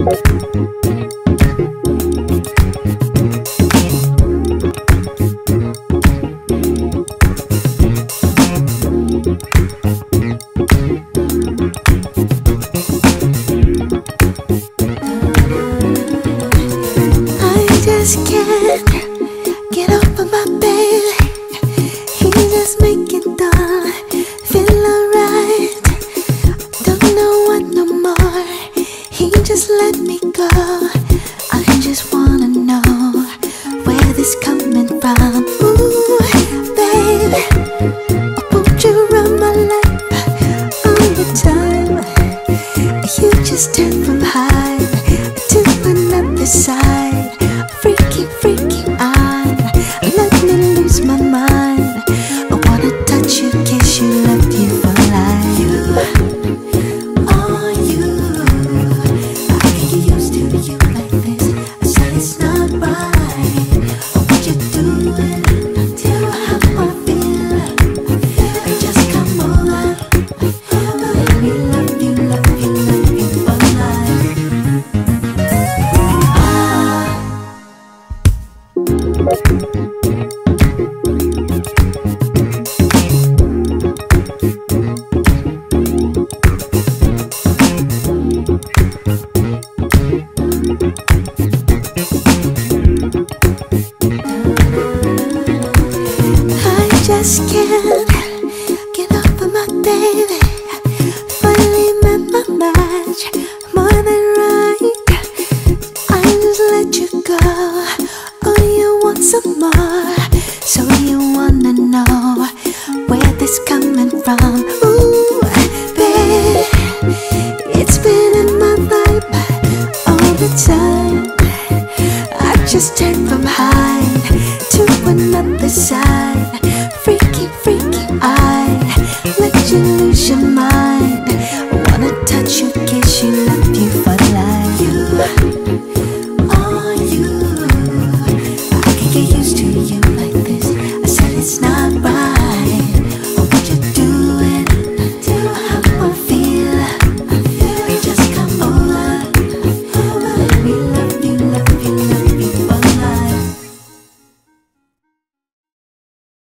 I just can't get off of my baby. I just wanna know where this coming from. Just can't get over my baby. Finally my right. I just let you go. Some more? So you wanna know where this coming from? Ooh, babe, it's been in my vibe all the time. I just turned from high to another side. get used to.